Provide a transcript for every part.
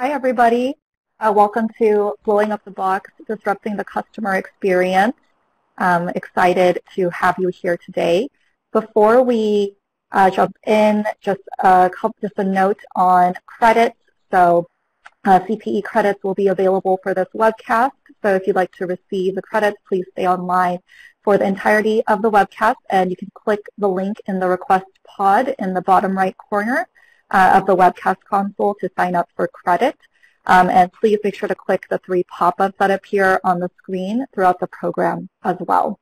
Hi, everybody. Uh, welcome to Blowing Up the Box, Disrupting the Customer Experience. I'm excited to have you here today. Before we uh, jump in, just a, just a note on credits. So uh, CPE credits will be available for this webcast. So if you'd like to receive the credits, please stay online for the entirety of the webcast, and you can click the link in the request pod in the bottom right corner uh, of the webcast console to sign up for credit. Um, and please make sure to click the three pop-ups that appear on the screen throughout the program as well.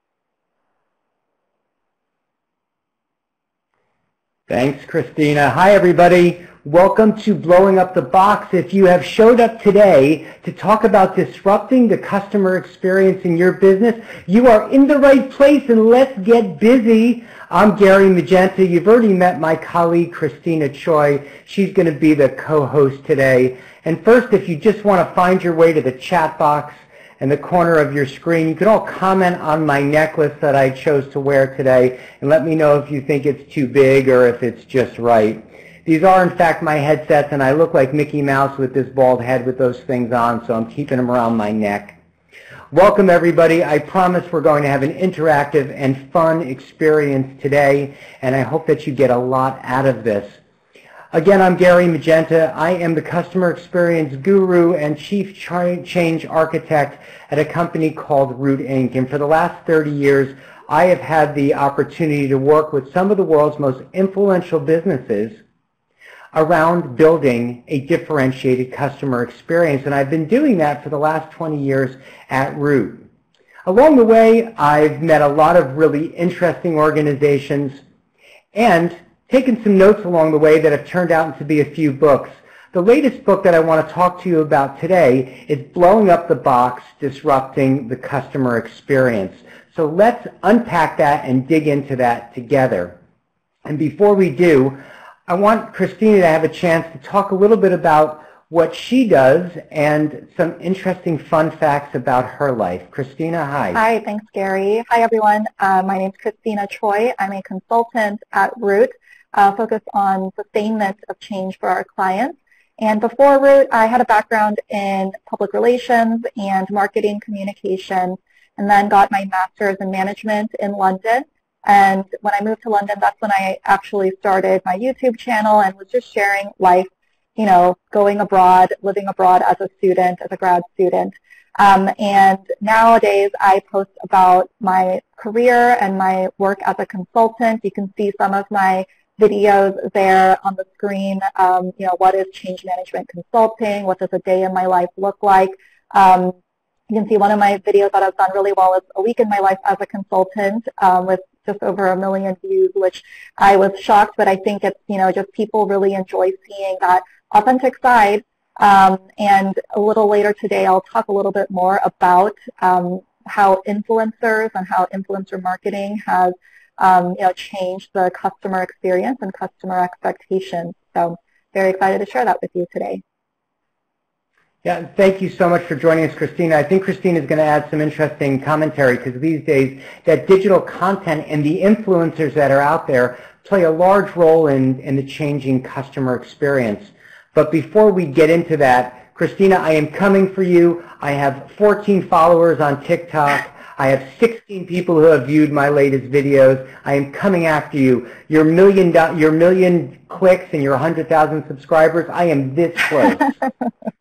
Thanks, Christina. Hi, everybody. Welcome to Blowing Up the Box. If you have showed up today to talk about disrupting the customer experience in your business, you are in the right place and let's get busy. I'm Gary Magenta. You've already met my colleague Christina Choi. She's going to be the co-host today. And first, if you just want to find your way to the chat box in the corner of your screen, you can all comment on my necklace that I chose to wear today and let me know if you think it's too big or if it's just right. These are, in fact, my headsets, and I look like Mickey Mouse with this bald head with those things on, so I'm keeping them around my neck. Welcome, everybody. I promise we're going to have an interactive and fun experience today, and I hope that you get a lot out of this. Again, I'm Gary Magenta. I am the customer experience guru and chief change architect at a company called Root Inc. And for the last 30 years, I have had the opportunity to work with some of the world's most influential businesses around building a differentiated customer experience. And I've been doing that for the last 20 years at Root. Along the way, I've met a lot of really interesting organizations and taken some notes along the way that have turned out to be a few books. The latest book that I want to talk to you about today is Blowing Up the Box, Disrupting the Customer Experience. So let's unpack that and dig into that together. And before we do, I want Christina to have a chance to talk a little bit about what she does and some interesting fun facts about her life. Christina, hi. Hi, thanks, Gary. Hi, everyone. Uh, my name is Christina Choi. I'm a consultant at Root, uh, focused on sustainment of change for our clients. And before Root, I had a background in public relations and marketing communication, and then got my master's in management in London. And when I moved to London, that's when I actually started my YouTube channel and was just sharing life, you know, going abroad, living abroad as a student, as a grad student. Um, and nowadays I post about my career and my work as a consultant. You can see some of my videos there on the screen. Um, you know, what is change management consulting? What does a day in my life look like? Um, you can see one of my videos that I've done really well is a week in my life as a consultant um, with just over a million views, which I was shocked, but I think it's, you know, just people really enjoy seeing that authentic side. Um, and a little later today, I'll talk a little bit more about um, how influencers and how influencer marketing has, um, you know, changed the customer experience and customer expectations. So very excited to share that with you today. Yeah, thank you so much for joining us, Christina. I think Christina is going to add some interesting commentary because these days that digital content and the influencers that are out there play a large role in, in the changing customer experience. But before we get into that, Christina, I am coming for you. I have 14 followers on TikTok. I have 16 people who have viewed my latest videos. I am coming after you. Your million, your million clicks and your 100,000 subscribers, I am this close.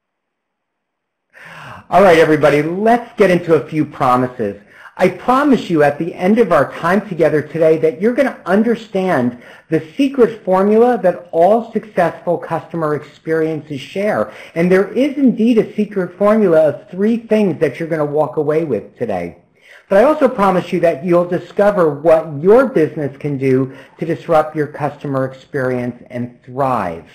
All right, everybody, let's get into a few promises. I promise you at the end of our time together today that you're going to understand the secret formula that all successful customer experiences share. And there is indeed a secret formula of three things that you're going to walk away with today. But I also promise you that you'll discover what your business can do to disrupt your customer experience and thrive.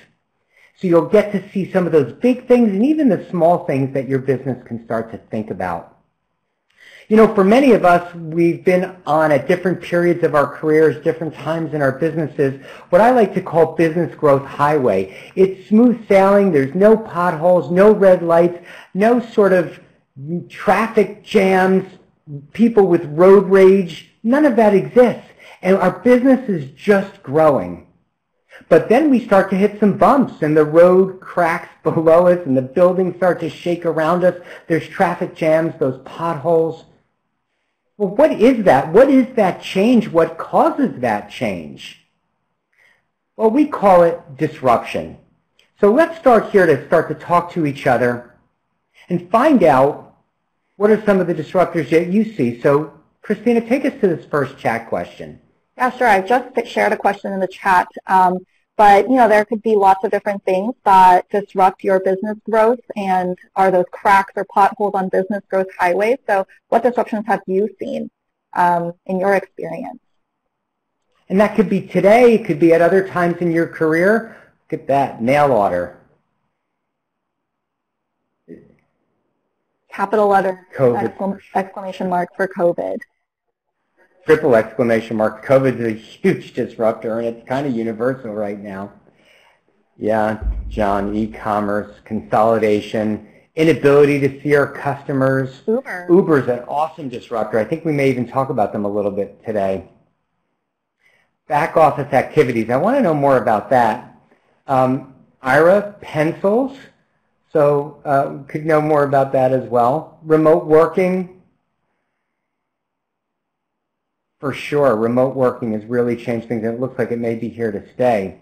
So you'll get to see some of those big things and even the small things that your business can start to think about. You know, for many of us, we've been on at different periods of our careers, different times in our businesses, what I like to call business growth highway. It's smooth sailing. There's no potholes, no red lights, no sort of traffic jams, people with road rage. None of that exists. And our business is just growing. But then we start to hit some bumps and the road cracks below us and the buildings start to shake around us. There's traffic jams, those potholes. Well, what is that? What is that change? What causes that change? Well, we call it disruption. So let's start here to start to talk to each other and find out what are some of the disruptors that you see. So Christina, take us to this first chat question. Yeah, sure. I've just shared a question in the chat. Um, but, you know, there could be lots of different things that disrupt your business growth and are those cracks or potholes on business growth highways. So what disruptions have you seen um, in your experience? And that could be today, it could be at other times in your career. Look at that, nail order. Capital letter COVID. exclamation mark for COVID triple exclamation mark. COVID is a huge disruptor, and it's kind of universal right now. Yeah, John, e-commerce, consolidation, inability to see our customers. Uber. Uber's an awesome disruptor. I think we may even talk about them a little bit today. Back office activities. I want to know more about that. Um, Ira, pencils. So uh, could know more about that as well. Remote working, for sure, remote working has really changed things, and it looks like it may be here to stay.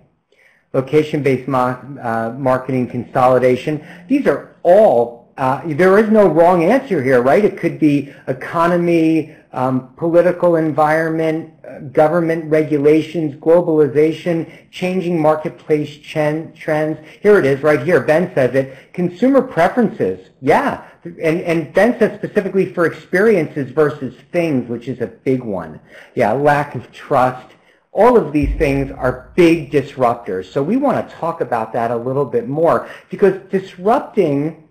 Location-based uh, marketing consolidation. These are all, uh, there is no wrong answer here, right? It could be economy, um, political environment, uh, government regulations, globalization, changing marketplace trends. Here it is right here. Ben says it. Consumer preferences. Yeah, and, and Ben says specifically for experiences versus things, which is a big one. Yeah, lack of trust. All of these things are big disruptors. So we want to talk about that a little bit more because disrupting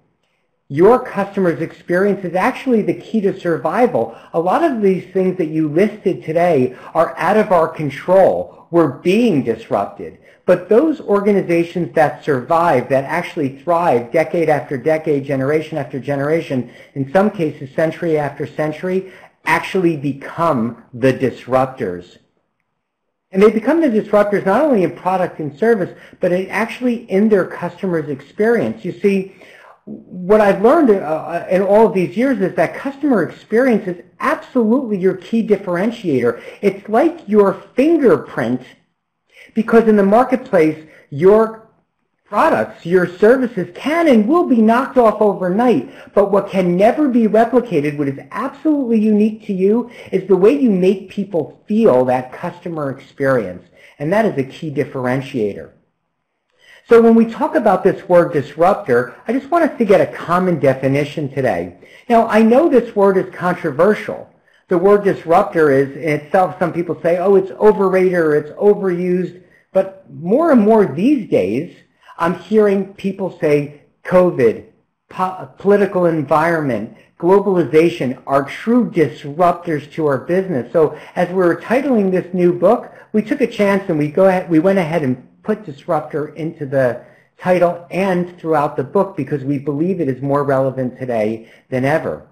your customer's experience is actually the key to survival. A lot of these things that you listed today are out of our control. We're being disrupted. But those organizations that survive, that actually thrive decade after decade, generation after generation, in some cases century after century, actually become the disruptors. And they become the disruptors not only in product and service, but actually in their customer's experience. You see, what I've learned uh, in all of these years is that customer experience is absolutely your key differentiator. It's like your fingerprint because in the marketplace, your products, your services can and will be knocked off overnight. But what can never be replicated, what is absolutely unique to you, is the way you make people feel that customer experience. And that is a key differentiator. So when we talk about this word disruptor, I just want us to get a common definition today. Now, I know this word is controversial the word disruptor is itself, some people say, oh, it's overrated or it's overused. But more and more these days, I'm hearing people say COVID, po political environment, globalization are true disruptors to our business. So as we were titling this new book, we took a chance and we go ahead, we went ahead and put disruptor into the title and throughout the book because we believe it is more relevant today than ever.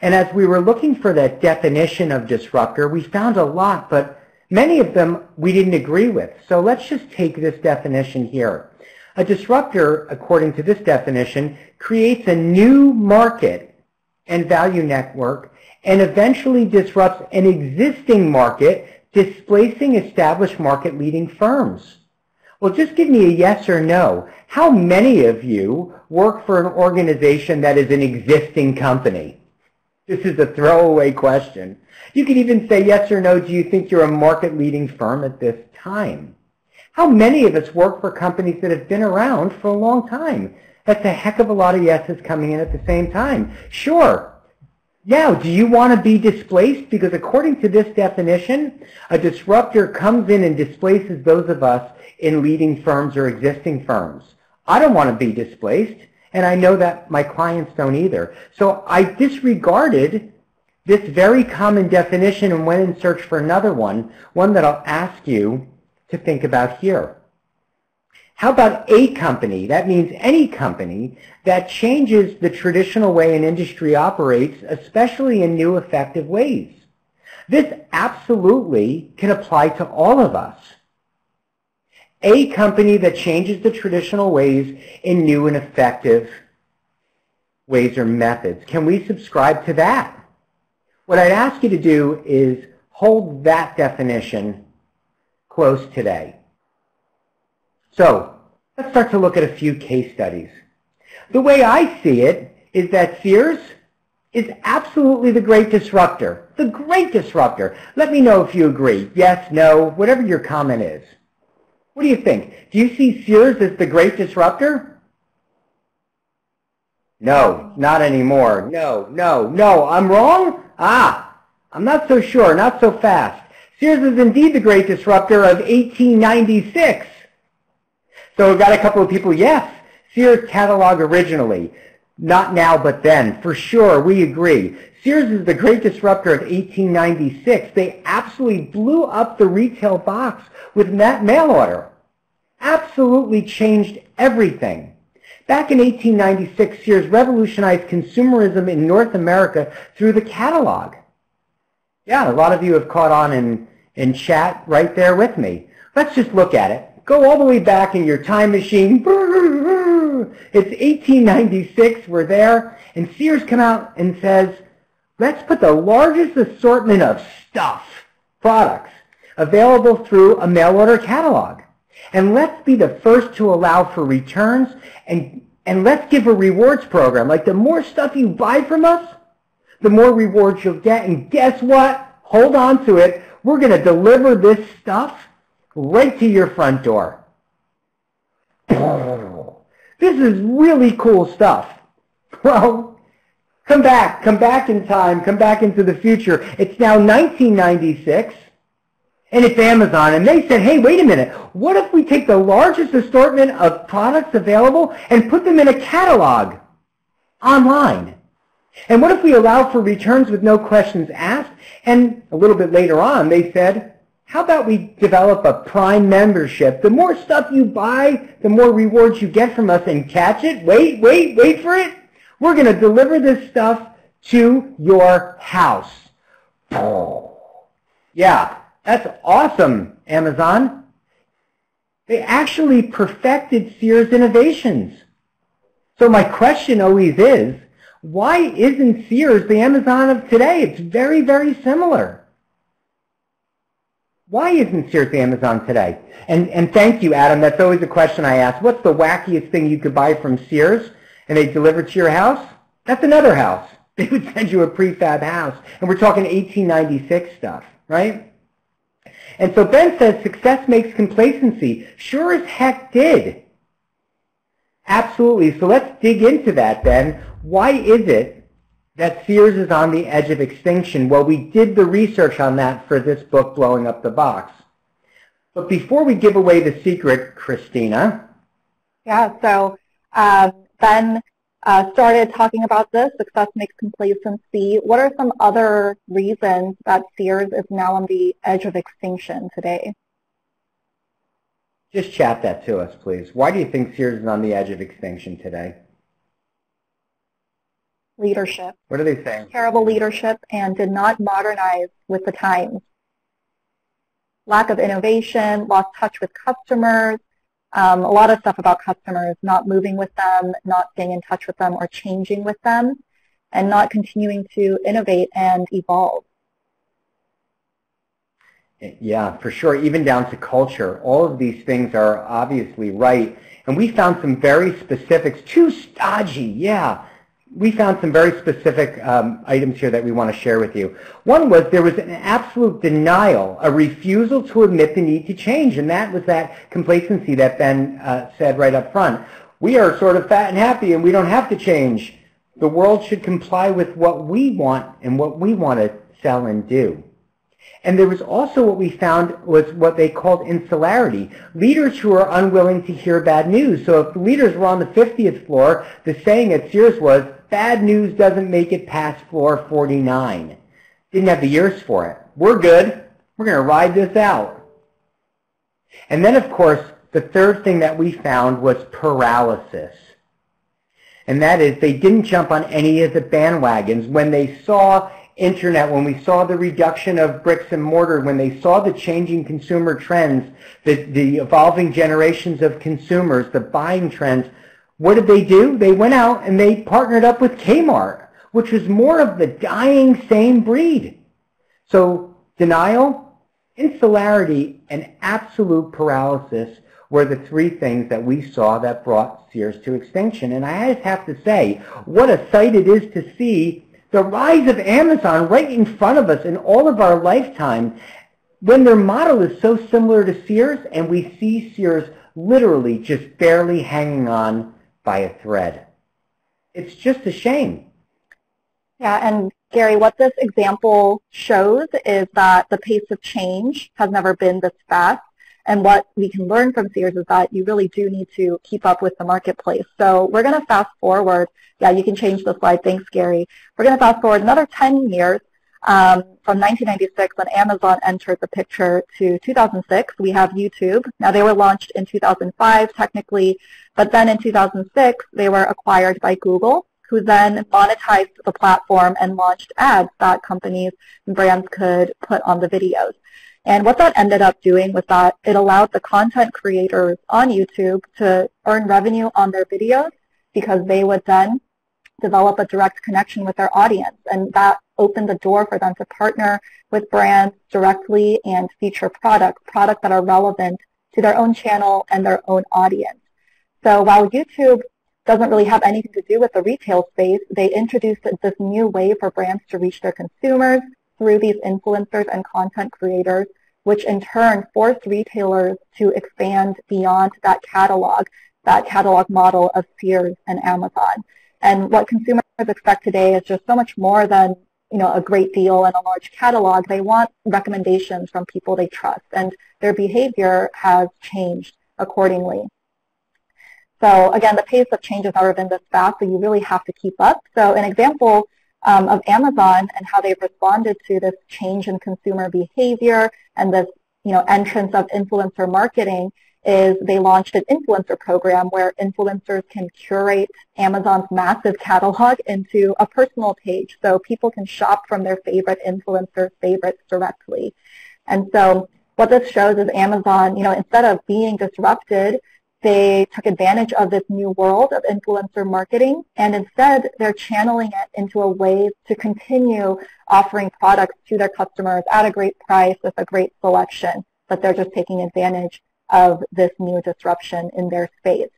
And as we were looking for that definition of disruptor, we found a lot, but many of them we didn't agree with. So let's just take this definition here. A disruptor, according to this definition, creates a new market and value network and eventually disrupts an existing market, displacing established market-leading firms. Well, just give me a yes or no. How many of you work for an organization that is an existing company? This is a throwaway question. You could even say yes or no, do you think you're a market-leading firm at this time? How many of us work for companies that have been around for a long time? That's a heck of a lot of yeses coming in at the same time. Sure. Now, do you want to be displaced? Because according to this definition, a disruptor comes in and displaces those of us in leading firms or existing firms. I don't want to be displaced and I know that my clients don't either. So I disregarded this very common definition and went in search for another one, one that I'll ask you to think about here. How about a company? That means any company that changes the traditional way an industry operates, especially in new effective ways. This absolutely can apply to all of us. a company that changes the traditional ways in new and effective ways or methods. Can we subscribe to that? What I'd ask you to do is hold that definition close today. So let's start to look at a few case studies. The way I see it is that Sears is absolutely the great disruptor. The great disruptor. Let me know if you agree. Yes, no, whatever your comment is. What do you think? Do you see Sears as the great disruptor? No, not anymore. No, no, no. I'm wrong? Ah, I'm not so sure, not so fast. Sears is indeed the great disruptor of 1896. So we've got a couple of people, yes, Sears catalog originally. Not now, but then. For sure, we agree. Sears is the great disruptor of 1896. They absolutely blew up the retail box with that mail order. Absolutely changed everything. Back in 1896, Sears revolutionized consumerism in North America through the catalog. Yeah, a lot of you have caught on in, in chat right there with me. Let's just look at it. Go all the way back in your time machine. It's 1896. We're there. And Sears come out and says, let's put the largest assortment of stuff, products, available through a mail order catalog. And let's be the first to allow for returns and, and let's give a rewards program. Like the more stuff you buy from us, the more rewards you'll get. And guess what? Hold on to it. We're going to deliver this stuff right to your front door. This is really cool stuff. Well, come back, come back in time, come back into the future. It's now 1996, and it's Amazon, and they said, hey, wait a minute, what if we take the largest assortment of products available and put them in a catalog online? And what if we allow for returns with no questions asked? And a little bit later on, they said, how about we develop a Prime membership? The more stuff you buy, the more rewards you get from us. And catch it, wait, wait, wait for it. We're going to deliver this stuff to your house. Yeah, that's awesome, Amazon. They actually perfected Sears innovations. So my question always is, why isn't Sears the Amazon of today? It's very, very similar. Why isn't Sears Amazon today? And, and thank you, Adam. That's always a question I ask. What's the wackiest thing you could buy from Sears and they deliver to your house? That's another house. They would send you a prefab house. And we're talking 1896 stuff, right? And so Ben says success makes complacency. Sure as heck did. Absolutely. So let's dig into that, Ben. Why is it that Sears is on the edge of extinction. Well, we did the research on that for this book, Blowing Up the Box. But before we give away the secret, Christina. Yeah, so um, Ben uh, started talking about this, success makes complacency. What are some other reasons that Sears is now on the edge of extinction today? Just chat that to us, please. Why do you think Sears is on the edge of extinction today? Leadership. What are they saying? Terrible leadership and did not modernize with the times. Lack of innovation, lost touch with customers, um, a lot of stuff about customers, not moving with them, not staying in touch with them or changing with them, and not continuing to innovate and evolve. Yeah, for sure. Even down to culture. All of these things are obviously right. And we found some very specifics. Too stodgy, yeah we found some very specific um, items here that we want to share with you. One was there was an absolute denial, a refusal to admit the need to change, and that was that complacency that Ben uh, said right up front. We are sort of fat and happy, and we don't have to change. The world should comply with what we want and what we want to sell and do. And there was also what we found was what they called insularity. Leaders who are unwilling to hear bad news. So if the leaders were on the 50th floor, the saying at Sears was, bad news doesn't make it past floor 49. Didn't have the ears for it. We're good. We're going to ride this out. And then, of course, the third thing that we found was paralysis. And that is they didn't jump on any of the bandwagons when they saw internet, when we saw the reduction of bricks and mortar, when they saw the changing consumer trends, the, the evolving generations of consumers, the buying trends, what did they do? They went out and they partnered up with Kmart, which was more of the dying same breed. So denial, insularity, and absolute paralysis were the three things that we saw that brought Sears to extinction. And I just have to say, what a sight it is to see the rise of Amazon right in front of us in all of our lifetime when their model is so similar to Sears and we see Sears literally just barely hanging on by a thread. It's just a shame. Yeah, and Gary, what this example shows is that the pace of change has never been this fast. And what we can learn from Sears is that you really do need to keep up with the marketplace. So we're going to fast forward. Yeah, you can change the slide. Thanks, Gary. We're going to fast forward another 10 years um, from 1996 when Amazon entered the picture to 2006. We have YouTube. Now they were launched in 2005 technically, but then in 2006 they were acquired by Google who then monetized the platform and launched ads that companies and brands could put on the videos. And what that ended up doing was that it allowed the content creators on YouTube to earn revenue on their videos because they would then develop a direct connection with their audience. And that opened the door for them to partner with brands directly and feature products, products that are relevant to their own channel and their own audience. So while YouTube doesn't really have anything to do with the retail space, they introduced this new way for brands to reach their consumers through these influencers and content creators, which in turn forced retailers to expand beyond that catalog, that catalog model of Sears and Amazon. And what consumers expect today is just so much more than you know, a great deal and a large catalog. They want recommendations from people they trust, and their behavior has changed accordingly. So again, the pace of change has never been this fast, so you really have to keep up. So an example um, of Amazon and how they've responded to this change in consumer behavior and this you know, entrance of influencer marketing is they launched an influencer program where influencers can curate Amazon's massive catalog into a personal page so people can shop from their favorite influencers' favorites directly. And so what this shows is Amazon, you know, instead of being disrupted they took advantage of this new world of influencer marketing and instead they're channeling it into a way to continue offering products to their customers at a great price with a great selection, but they're just taking advantage of this new disruption in their space.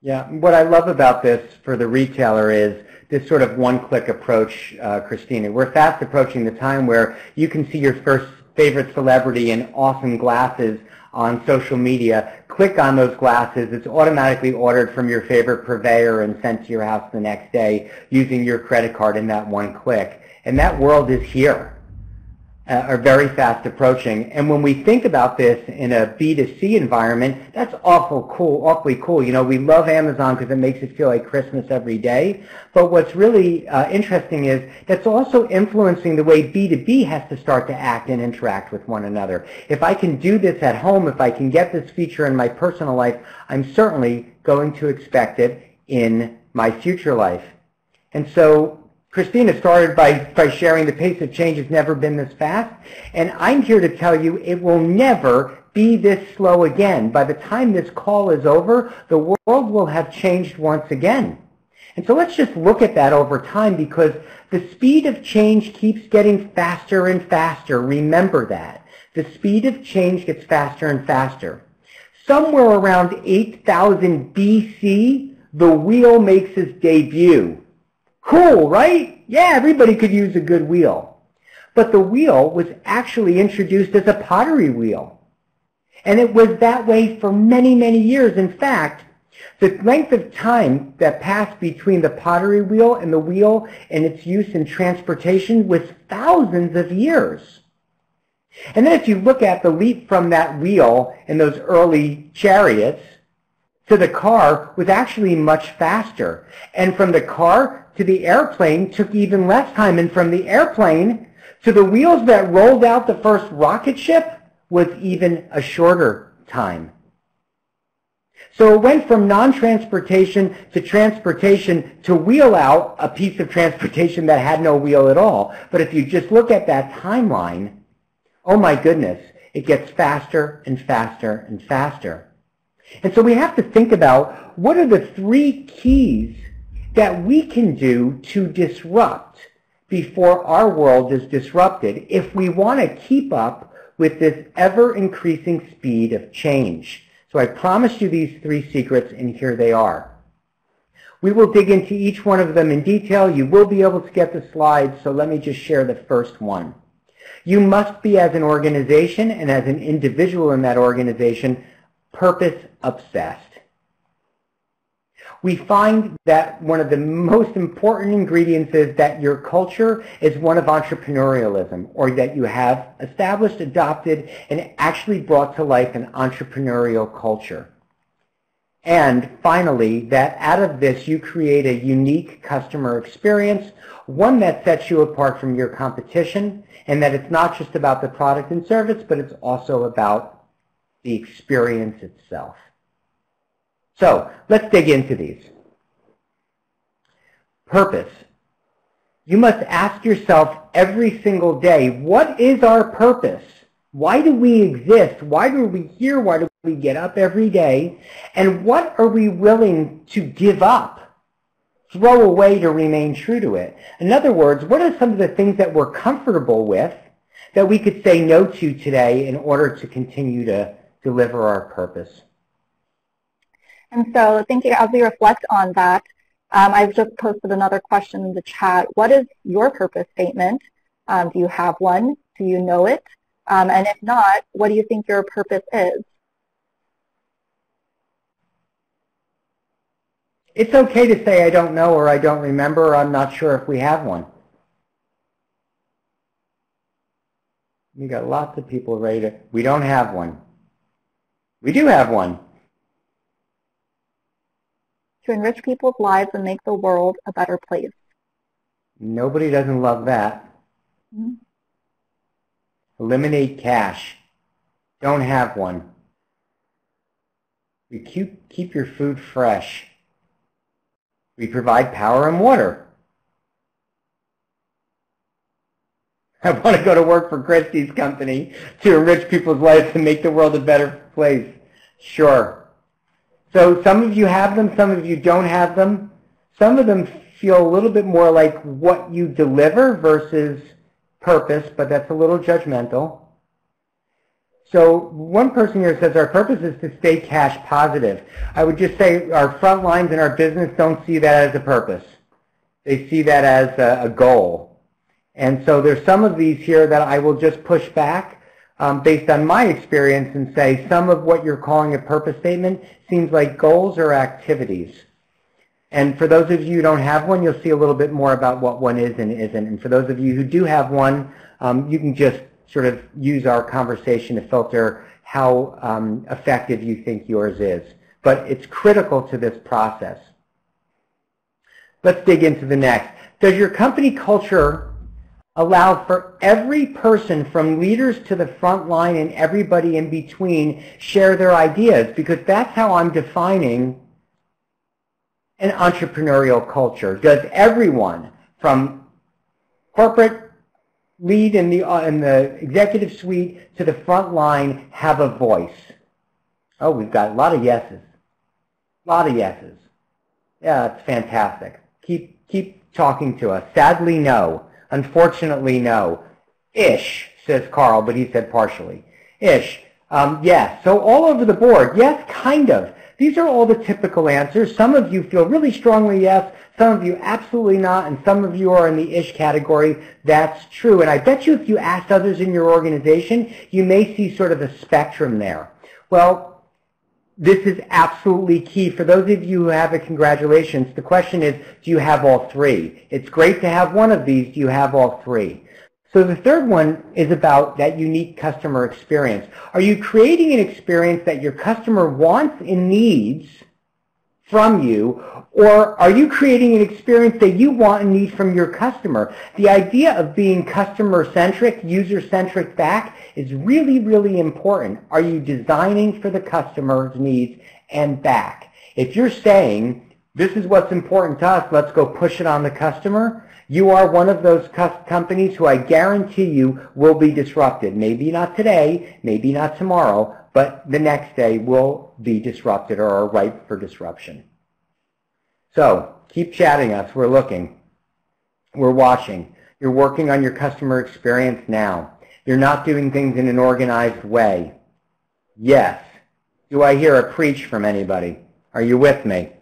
Yeah, what I love about this for the retailer is this sort of one-click approach, uh, Christina. We're fast approaching the time where you can see your first favorite celebrity in awesome glasses on social media, click on those glasses. It's automatically ordered from your favorite purveyor and sent to your house the next day using your credit card in that one click. And that world is here uh, are very fast approaching. And when we think about this in a B2C environment, that's awful cool, awfully cool. You know, we love Amazon because it makes it feel like Christmas every day. But what's really uh, interesting is that's also influencing the way B2B has to start to act and interact with one another. If I can do this at home, if I can get this feature in my personal life, I'm certainly going to expect it in my future life. And so Christina started by, by sharing the pace of change has never been this fast, and I'm here to tell you it will never be this slow again. By the time this call is over, the world will have changed once again. And so let's just look at that over time because the speed of change keeps getting faster and faster. Remember that. The speed of change gets faster and faster. Somewhere around 8000 BC, the wheel makes its debut. Cool, right? Yeah, everybody could use a good wheel. But the wheel was actually introduced as a pottery wheel. And it was that way for many, many years. In fact, the length of time that passed between the pottery wheel and the wheel and its use in transportation was thousands of years. And then if you look at the leap from that wheel in those early chariots to the car was actually much faster. And from the car to the airplane took even less time. And from the airplane to the wheels that rolled out the first rocket ship was even a shorter time. So it went from non-transportation to transportation to wheel out a piece of transportation that had no wheel at all. But if you just look at that timeline, oh my goodness, it gets faster and faster and faster. And so we have to think about what are the three keys that we can do to disrupt before our world is disrupted if we want to keep up with this ever-increasing speed of change. So I promised you these three secrets, and here they are. We will dig into each one of them in detail. You will be able to get the slides, so let me just share the first one. You must be, as an organization and as an individual in that organization, purpose obsessed we find that one of the most important ingredients is that your culture is one of entrepreneurialism or that you have established, adopted, and actually brought to life an entrepreneurial culture. And finally, that out of this you create a unique customer experience, one that sets you apart from your competition, and that it's not just about the product and service, but it's also about the experience itself. So let's dig into these. Purpose. You must ask yourself every single day, what is our purpose? Why do we exist? Why are we here? Why do we get up every day? And what are we willing to give up, throw away to remain true to it? In other words, what are some of the things that we're comfortable with that we could say no to today in order to continue to deliver our purpose? And so thinking as we reflect on that, um, I've just posted another question in the chat. What is your purpose statement? Um, do you have one? Do you know it? Um, and if not, what do you think your purpose is? It's okay to say I don't know or I don't remember or I'm not sure if we have one. We got lots of people ready to, we don't have one. We do have one to enrich people's lives and make the world a better place. Nobody doesn't love that. Mm-hmm. Eliminate cash. Don't have one. We keep, keep your food fresh. We provide power and water. I want to go to work for Christie's company to enrich people's lives and make the world a better place. Sure. So some of you have them, some of you don't have them. Some of them feel a little bit more like what you deliver versus purpose, but that's a little judgmental. So one person here says our purpose is to stay cash positive. I would just say our front lines in our business don't see that as a purpose. They see that as a, a goal. And so there's some of these here that I will just push back um, based on my experience and say some of what you're calling a purpose statement seems like goals or activities. And for those of you who don't have one, you'll see a little bit more about what one is and isn't. And for those of you who do have one, um, you can just sort of use our conversation to filter how um, effective you think yours is. But it's critical to this process. Let's dig into the next. Does your company culture allow for every person from leaders to the front line and everybody in between share their ideas because that's how I'm defining an entrepreneurial culture. Does everyone from corporate lead in the, uh, in the executive suite to the front line have a voice? Oh, we've got a lot of yeses. A lot of yeses. Yeah, that's fantastic. Keep, keep talking to us. Sadly, no. Unfortunately, no. Ish, says Carl, but he said partially. Ish. Um, yes. So all over the board. Yes, kind of. These are all the typical answers. Some of you feel really strongly yes. Some of you absolutely not. And some of you are in the ish category. That's true. And I bet you if you asked others in your organization, you may see sort of a spectrum there. Well, this is absolutely key. For those of you who have it, congratulations. The question is, do you have all three? It's great to have one of these. Do you have all three? So the third one is about that unique customer experience. Are you creating an experience that your customer wants and needs from you, or are you creating an experience that you want and need from your customer? The idea of being customer-centric, user-centric back is really, really important. Are you designing for the customer's needs and back. If you're saying, this is what's important to us, let's go push it on the customer, you are one of those companies who I guarantee you will be disrupted. Maybe not today, maybe not tomorrow, but the next day will be disrupted or are ripe for disruption. So keep chatting us. We're looking. We're watching. You're working on your customer experience now. You're not doing things in an organized way. Yes. Do I hear a preach from anybody? Are you with me?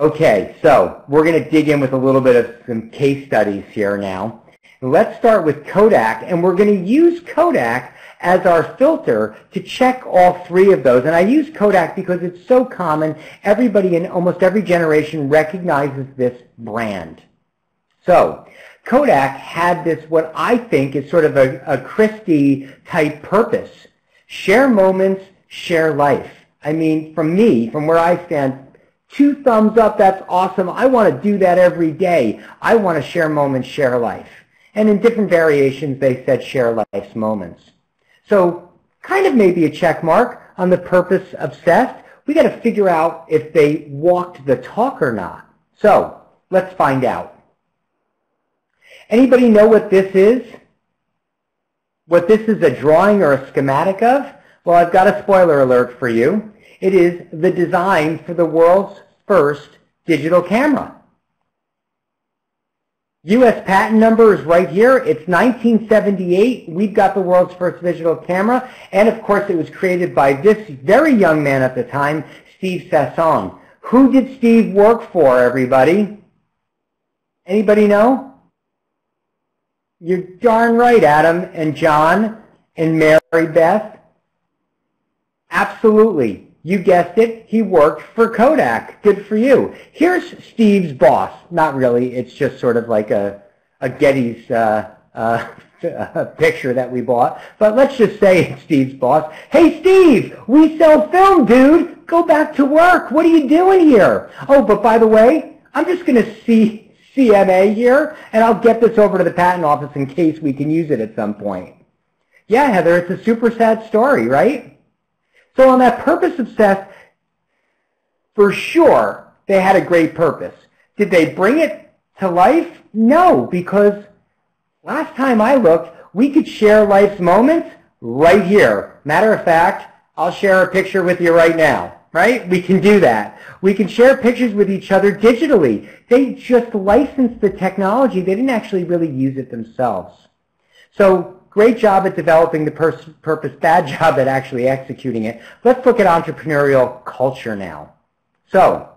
Okay, so we're going to dig in with a little bit of some case studies here now. Let's start with Kodak, and we're going to use Kodak as our filter to check all three of those. And I use Kodak because it's so common. Everybody in almost every generation recognizes this brand. So Kodak had this, what I think is sort of a, a Christie type purpose. Share moments, share life. I mean, from me, from where I stand, two thumbs up, that's awesome. I want to do that every day. I want to share moments, share life. And in different variations, they said share life's moments. So kind of maybe a check mark on the purpose obsessed. We got to figure out if they walked the talk or not. So let's find out. Anybody know what this is? What this is a drawing or a schematic of? Well, I've got a spoiler alert for you. It is the design for the world's first digital camera. U.S. patent number is right here. It's 1978. We've got the world's first digital camera. And of course, it was created by this very young man at the time, Steve Sasson. Who did Steve work for, everybody? Anybody know? You're darn right, Adam and John and Mary Beth. Absolutely. You guessed it, he worked for Kodak. Good for you. Here's Steve's boss. Not really. It's just sort of like a, a Getty's uh, uh, picture that we bought. But let's just say it's Steve's boss. Hey, Steve, we sell film, dude. Go back to work. What are you doing here? Oh, but by the way, I'm just going to see CMA here, and I'll get this over to the patent office in case we can use it at some point. Yeah, Heather, it's a super sad story, right? So on that purpose obsessed, for sure, they had a great purpose. Did they bring it to life? No, because last time I looked, we could share life's moments right here. Matter of fact, I'll share a picture with you right now, right? We can do that. We can share pictures with each other digitally. They just licensed the technology. They didn't actually really use it themselves. So Great job at developing the purpose, bad job at actually executing it. Let's look at entrepreneurial culture now. So,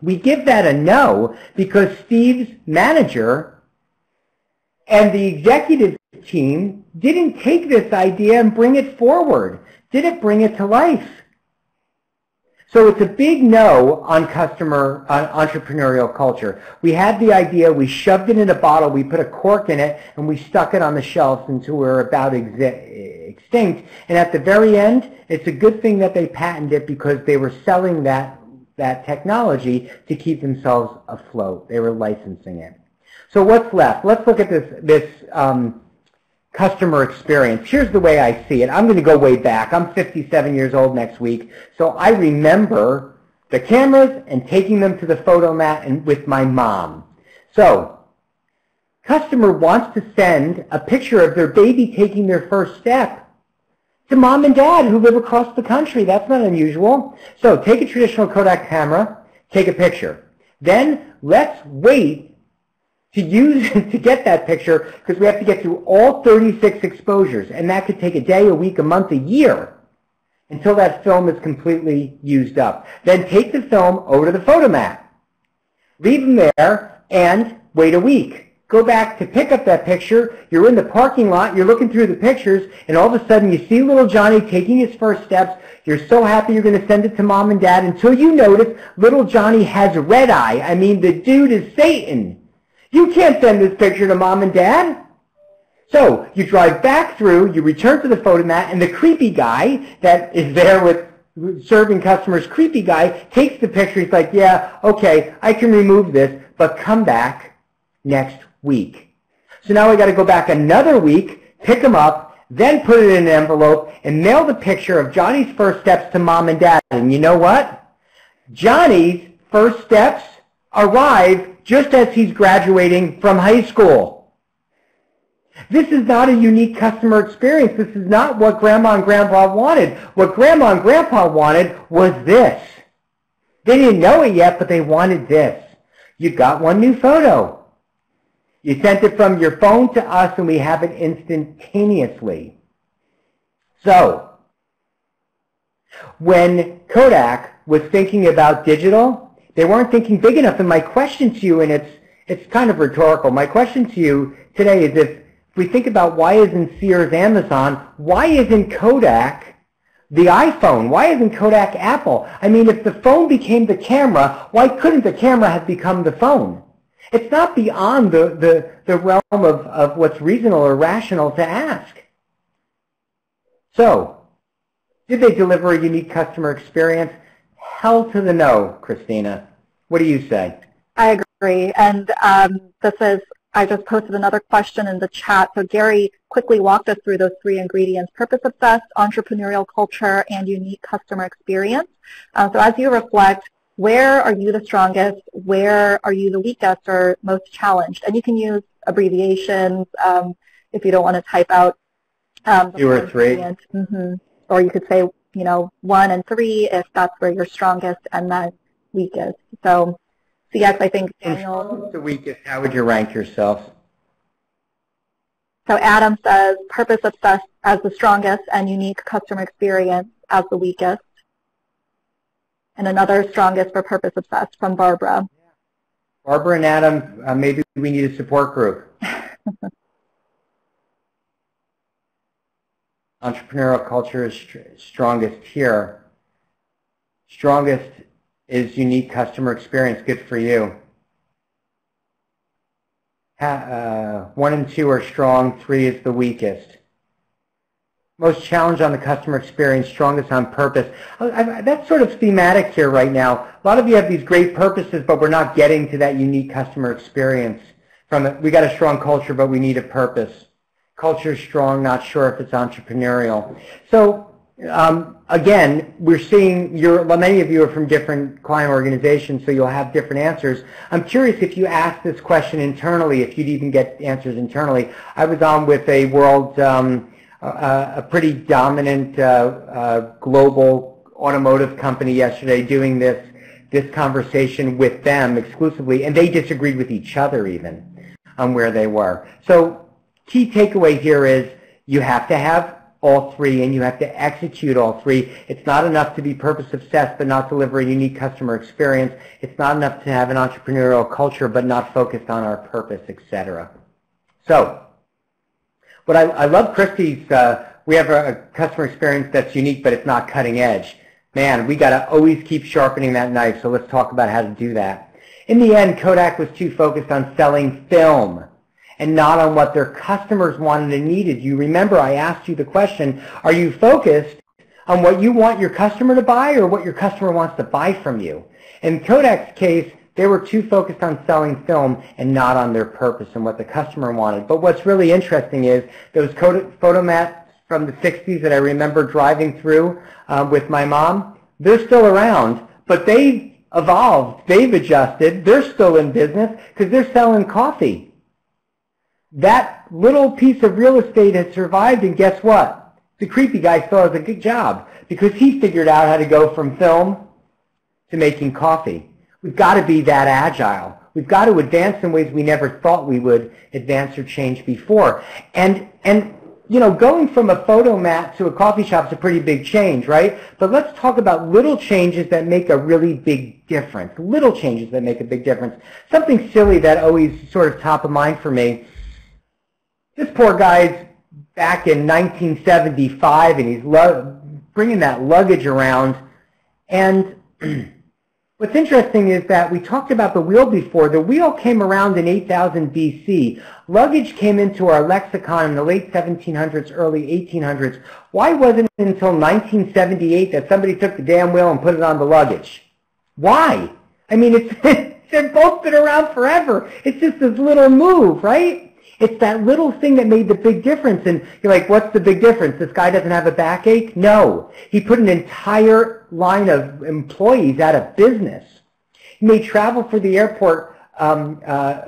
we give that a no because Steve's manager and the executive team didn't take this idea and bring it forward, didn't bring it to life. So it's a big no on customer on entrepreneurial culture. We had the idea, we shoved it in a bottle, we put a cork in it, and we stuck it on the shelf until we were about extinct. And at the very end, it's a good thing that they patented it because they were selling that that technology to keep themselves afloat. They were licensing it. So what's left? Let's look at this this um, customer experience. Here's the way I see it. I'm going to go way back. I'm 57 years old next week, so I remember the cameras and taking them to the Fotomat and with my mom. So, customer wants to send a picture of their baby taking their first step to mom and dad who live across the country. That's not unusual. So take a traditional Kodak camera, take a picture. Then let's wait to use to get that picture because we have to get through all 36 exposures and that could take a day, a week, a month, a year until that film is completely used up. Then take the film over to the Fotomat. Leave them there and wait a week. Go back to pick up that picture. You're in the parking lot. You're looking through the pictures and all of a sudden you see little Johnny taking his first steps. You're so happy you're going to send it to mom and dad until you notice little Johnny has a red eye. I mean, the dude is Satan. You can't send this picture to mom and dad. So you drive back through, you return to the Fotomat, and the creepy guy that is there with serving customers, creepy guy, takes the picture. He's like, yeah, okay, I can remove this, but come back next week. So now we got to go back another week, pick them up, then put it in an envelope and mail the picture of Johnny's first steps to mom and dad. And you know what? Johnny's first steps arrive just as he's graduating from high school. This is not a unique customer experience. This is not what grandma and grandpa wanted. What grandma and grandpa wanted was this. They didn't know it yet, but they wanted this. You got one new photo. You sent it from your phone to us and we have it instantaneously. So, when Kodak was thinking about digital, they weren't thinking big enough. And my question to you, and it's, it's kind of rhetorical, my question to you today is if, we think about why isn't Sears Amazon, why isn't Kodak the iPhone? Why isn't Kodak Apple? I mean, if the phone became the camera, why couldn't the camera have become the phone? It's not beyond the, the, the realm of, of what's reasonable or rational to ask. So, did they deliver a unique customer experience? Hell to the no, Christina. What do you say? I agree. And um, this is, I just posted another question in the chat. So Gary quickly walked us through those three ingredients, purpose-obsessed, entrepreneurial culture, and unique customer experience. Uh, so as you reflect, where are you the strongest? Where are you the weakest or most challenged? And you can use abbreviations um, if you don't want to type out um, two or three. Mm-hmm or you could say, you know, one and three if that's where you're strongest and then weakest. So, so yes, I think Daniel. the weakest, how would you rank yourself? So Adam says purpose obsessed as the strongest and unique customer experience as the weakest. And another strongest for purpose obsessed from Barbara. Barbara and Adam, uh, maybe we need a support group. entrepreneurial culture is strongest here. Strongest is unique customer experience. Good for you. Uh, one and two are strong. Three is the weakest. Most challenge on the customer experience, strongest on purpose. I, I, that's sort of thematic here right now. A lot of you have these great purposes, but we're not getting to that unique customer experience. From it, we got a strong culture, but we need a purpose culture strong, not sure if it's entrepreneurial. So um, again, we're seeing well, many of you are from different client organizations, so you'll have different answers. I'm curious if you ask this question internally, if you'd even get answers internally. I was on with a world, um, uh, a pretty dominant uh, uh, global automotive company yesterday doing this, this conversation with them exclusively, and they disagreed with each other even on where they were. So key takeaway here is you have to have all three and you have to execute all three. It's not enough to be purpose obsessed but not deliver a unique customer experience. It's not enough to have an entrepreneurial culture but not focused on our purpose, etc. So, what I, I love Christie's, uh, we have a, a customer experience that's unique but it's not cutting edge. Man, we got to always keep sharpening that knife, so let's talk about how to do that. In the end, Kodak was too focused on selling film and not on what their customers wanted and needed. You remember I asked you the question, are you focused on what you want your customer to buy or what your customer wants to buy from you? In Kodak's case, they were too focused on selling film and not on their purpose and what the customer wanted. But what's really interesting is those Fotomats from the 60s that I remember driving through uh, with my mom, they're still around, but they've evolved, they've adjusted, they're still in business because they're selling coffee that little piece of real estate had survived, and guess what? The creepy guy still has a good job because he figured out how to go from film to making coffee. We've got to be that agile. We've got to advance in ways we never thought we would advance or change before. And, and you know, going from a Fotomat to a coffee shop is a pretty big change, right? But let's talk about little changes that make a really big difference. Little changes that make a big difference. Something silly that always sort of top of mind for me this poor guy's back in 1975 and he's bringing that luggage around. And what's interesting is that we talked about the wheel before. The wheel came around in 8000 BC. Luggage came into our lexicon in the late 1700s, early 1800s. Why wasn't it until 1978 that somebody took the damn wheel and put it on the luggage? Why? I mean, it's, they've both been around forever. It's just this little move, right? It's that little thing that made the big difference. And you're like, what's the big difference? This guy doesn't have a backache? No. He put an entire line of employees out of business. He made travel for the airport um, uh,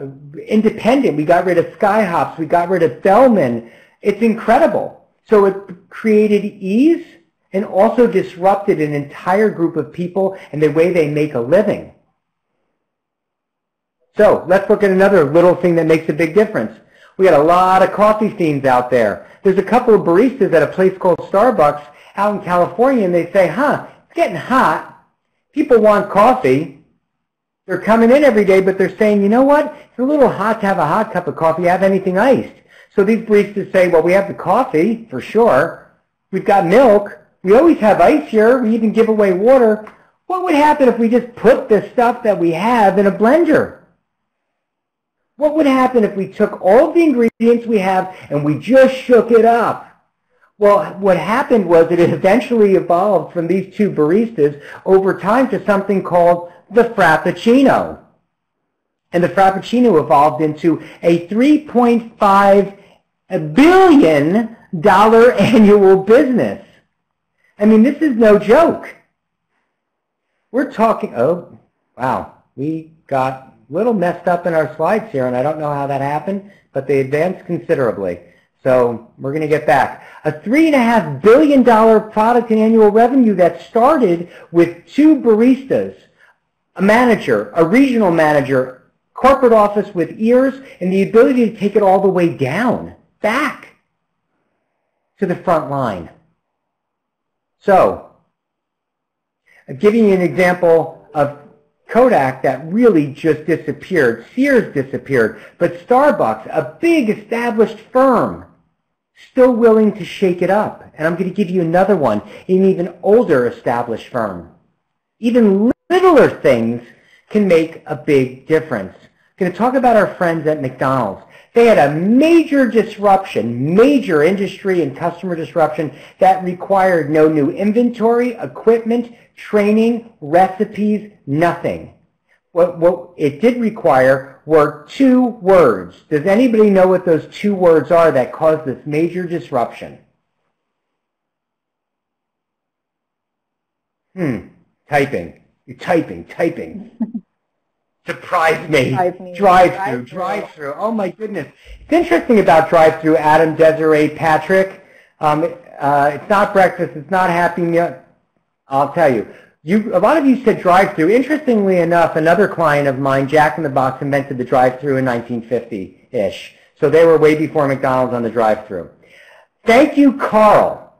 independent. We got rid of Skycaps. We got rid of Bellman. It's incredible. So it created ease and also disrupted an entire group of people and the way they make a living. So let's look at another little thing that makes a big difference. We got a lot of coffee fiends out there. There's a couple of baristas at a place called Starbucks out in California, and they say, huh, it's getting hot. People want coffee. They're coming in every day, but they're saying, you know what? It's a little hot to have a hot cup of coffee. Have anything iced. So these baristas say, well, we have the coffee, for sure. We've got milk. We always have ice here. We even give away water. What would happen if we just put the stuff that we have in a blender? What would happen if we took all the ingredients we have and we just shook it up? Well, what happened was it eventually evolved from these two baristas over time to something called the Frappuccino. And the Frappuccino evolved into a $3.5 billion annual business. I mean, this is no joke. We're talking, oh, wow, we got little messed up in our slides here, and I don't know how that happened, but they advanced considerably. So we're going to get back. A $3.5 billion product and annual revenue that started with two baristas, a manager, a regional manager, corporate office with ears, and the ability to take it all the way down, back to the front line. So, giving you an example of Kodak that really just disappeared. Sears disappeared. But Starbucks, a big established firm, still willing to shake it up. And I'm going to give you another one, an even older established firm. Even littler things can make a big difference. I'm going to talk about our friends at McDonald's. They had a major disruption, major industry and customer disruption that required no new inventory, equipment, training, recipes, nothing. What, what it did require were two words. Does anybody know what those two words are that caused this major disruption? Hmm, typing. You're typing, typing. Surprise me. Drive-through, drive-through. Drive oh my goodness. It's interesting about drive-through, Adam, Desiree, Patrick. Um, uh, it's not breakfast. It's not happy meal. I'll tell you. You, a lot of you said drive-through. Interestingly enough, another client of mine, Jack in the Box, invented the drive-through in 1950-ish. So they were way before McDonald's on the drive-through. Thank you, Carl.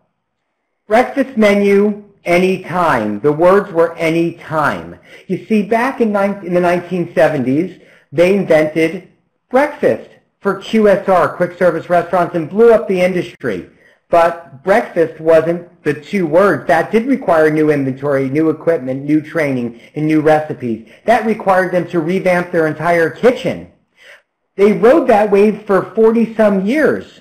Breakfast menu, anytime. The words were anytime. You see, back in, in the 1970s, they invented breakfast for QSR, quick service restaurants, and blew up the industry. But breakfast wasn't the two words. That did require new inventory, new equipment, new training, and new recipes. That required them to revamp their entire kitchen. They rode that wave for 40 some years.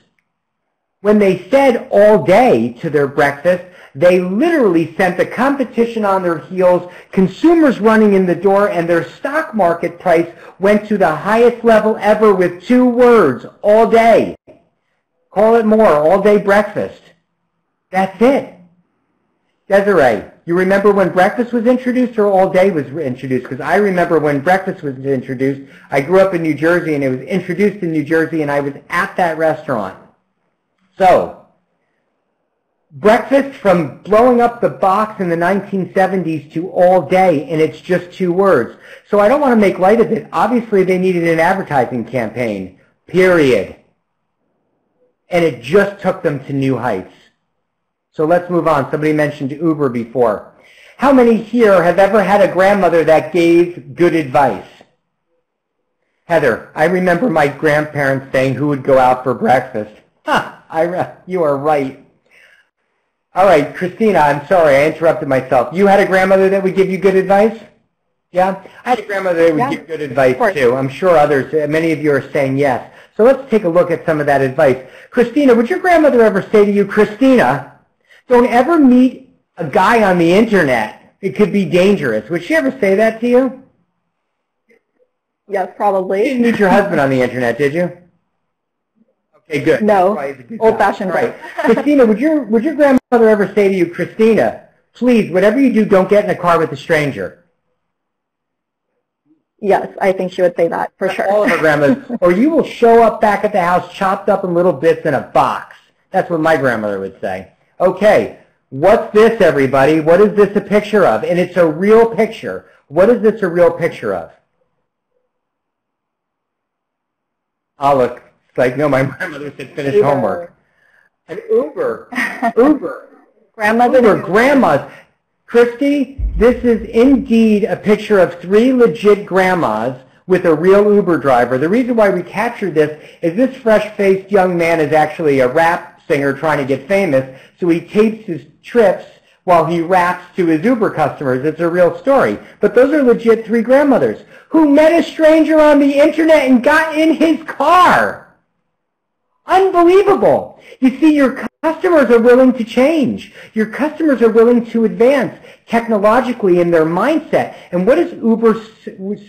When they said all day to their breakfast, they literally sent the competition on their heels, consumers running in the door, and their stock market price went to the highest level ever with two words, all day. Call it more, all day breakfast. That's it. Desiree, you remember when breakfast was introduced or all day was introduced? Because I remember when breakfast was introduced. I grew up in New Jersey and it was introduced in New Jersey and I was at that restaurant. So, breakfast from blowing up the box in the 1970s to all day and it's just two words. So I don't want to make light of it. Obviously they needed an advertising campaign, period and it just took them to new heights. So let's move on. Somebody mentioned Uber before. How many here have ever had a grandmother that gave good advice? Heather, I remember my grandparents saying who would go out for breakfast. Ha, I, you are right. All right, Christina, I'm sorry, I interrupted myself. You had a grandmother that would give you good advice? Yeah? I had a grandmother that would yeah, give good advice too. I'm sure others, uh, many of you are saying yes. So let's take a look at some of that advice. Christina, would your grandmother ever say to you, Christina, don't ever meet a guy on the internet. It could be dangerous. Would she ever say that to you? Yes, probably. You didn't meet your husband on the internet, did you? Okay, good. No, old-fashioned right. Christina, would your would your grandmother ever say to you, Christina, please, whatever you do, don't get in a car with a stranger? Yes, I think she would say that for sure. All of her grandmothers. or you will show up back at the house chopped up in little bits in a box. That's what my grandmother would say. Okay, what's this, everybody? What is this a picture of? And it's a real picture. What is this a real picture of? I'll look. It's like, no, my grandmother said finish Uber. homework. An Uber. Uber. Grandmother. Uber. Grandmas. Christy, this is indeed a picture of three legit grandmas with a real Uber driver. The reason why we captured this is this fresh-faced young man is actually a rap singer trying to get famous, so he tapes his trips while he raps to his Uber customers. It's a real story. But those are legit three grandmothers who met a stranger on the internet and got in his car. Unbelievable. You see, your customers are willing to change. Your customers are willing to advance technologically in their mindset. And what is Uber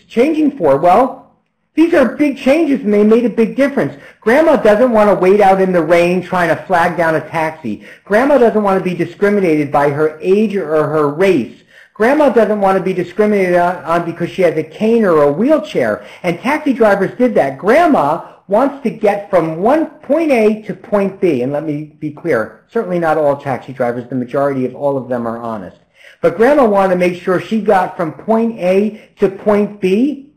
changing for? Well, these are big changes and they made a big difference. Grandma doesn't want to wait out in the rain trying to flag down a taxi. Grandma doesn't want to be discriminated by her age or her race. Grandma doesn't want to be discriminated on because she has a cane or a wheelchair. And taxi drivers did that. Grandma wants to get from one point A to point B. And let me be clear, certainly not all taxi drivers, the majority of all of them are honest. But grandma wanted to make sure she got from point A to point B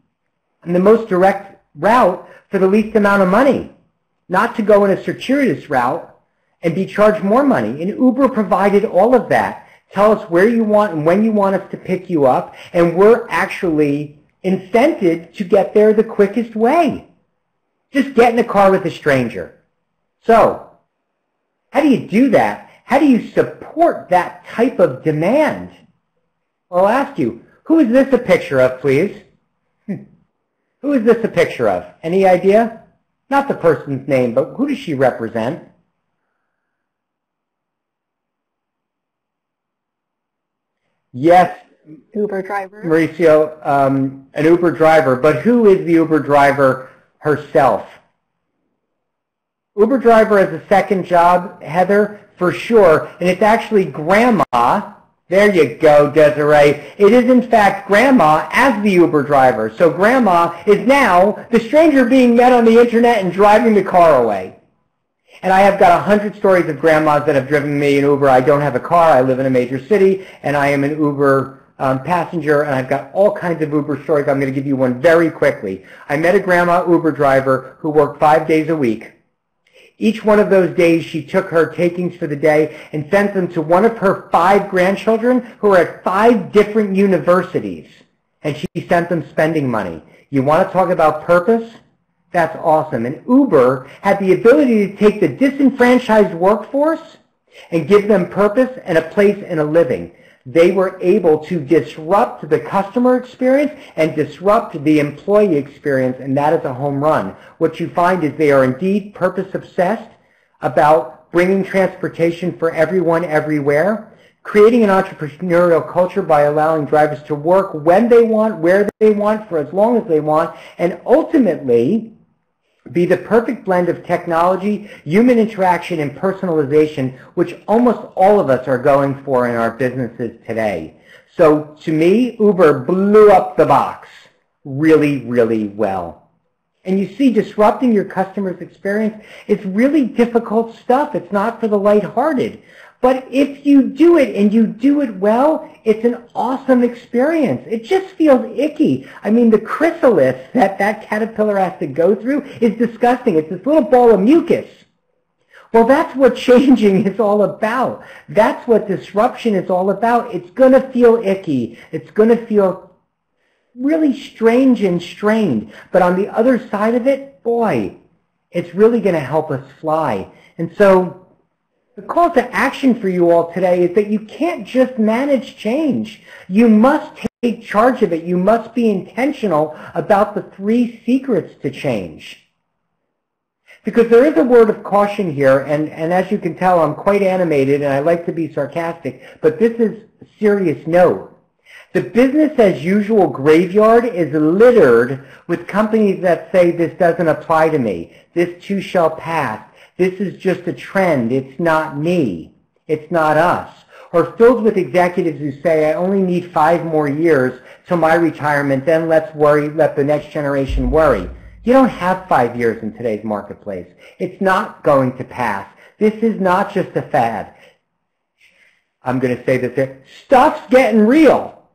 in the most direct route for the least amount of money. Not to go in a circuitous route and be charged more money. And Uber provided all of that. Tell us where you want and when you want us to pick you up. And we're actually incented to get there the quickest way. Just get in a car with a stranger. So, how do you do that? How do you support that type of demand? I'll ask you, who is this a picture of, please? Hmm. Who is this a picture of? Any idea? Not the person's name, but who does she represent? Yes. Uber driver. Mauricio, um, an Uber driver. But who is the Uber driver herself. Uber driver has a second job, Heather, for sure, and it's actually grandma. There you go, Desiree. It is in fact grandma as the Uber driver. So grandma is now the stranger being met on the internet and driving the car away. And I have got a hundred stories of grandmas that have driven me in Uber. I don't have a car. I live in a major city, and I am an Uber um, passenger, and I've got all kinds of Uber stories. I'm going to give you one very quickly. I met a grandma Uber driver who worked five days a week. Each one of those days, she took her takings for the day and sent them to one of her five grandchildren who are at five different universities. And she sent them spending money. You want to talk about purpose? That's awesome. And Uber had the ability to take the disenfranchised workforce and give them purpose and a place and a living they were able to disrupt the customer experience and disrupt the employee experience, and that is a home run. What you find is they are indeed purpose obsessed about bringing transportation for everyone everywhere, creating an entrepreneurial culture by allowing drivers to work when they want, where they want, for as long as they want, and ultimately be the perfect blend of technology, human interaction, and personalization, which almost all of us are going for in our businesses today. So to me, Uber blew up the box really, really well. And you see, disrupting your customer's experience, it's really difficult stuff. It's not for the lighthearted. But if you do it and you do it well, it's an awesome experience. It just feels icky. I mean, the chrysalis that that caterpillar has to go through is disgusting. It's this little ball of mucus. Well, that's what changing is all about. That's what disruption is all about. It's going to feel icky. It's going to feel really strange and strained. But on the other side of it, boy, it's really going to help us fly. And so the call to action for you all today is that you can't just manage change. You must take charge of it. You must be intentional about the three secrets to change. Because there is a word of caution here, and, and as you can tell, I'm quite animated and I like to be sarcastic, but this is serious note. The business as usual graveyard is littered with companies that say this doesn't apply to me. This too shall pass. This is just a trend, it's not me, it's not us. Or filled with executives who say, I only need five more years till my retirement, then let's worry, let the next generation worry. You don't have five years in today's marketplace. It's not going to pass. This is not just a fad. I'm going to say this here. Stuff's getting real.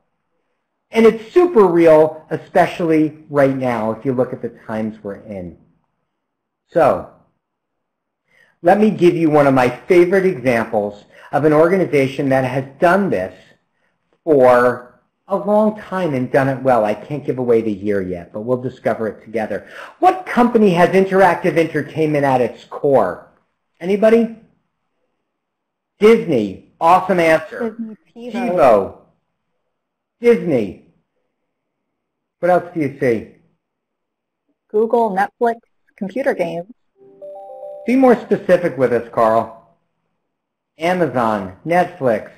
And it's super real, especially right now, if you look at the times we're in. So, let me give you one of my favorite examples of an organization that has done this for a long time and done it well. I can't give away the year yet, but we'll discover it together. What company has interactive entertainment at its core? Anybody? Disney. Awesome answer. Disney TiVo. Disney. What else do you see? Google, Netflix, computer games. Be more specific with us, Carl. Amazon, Netflix,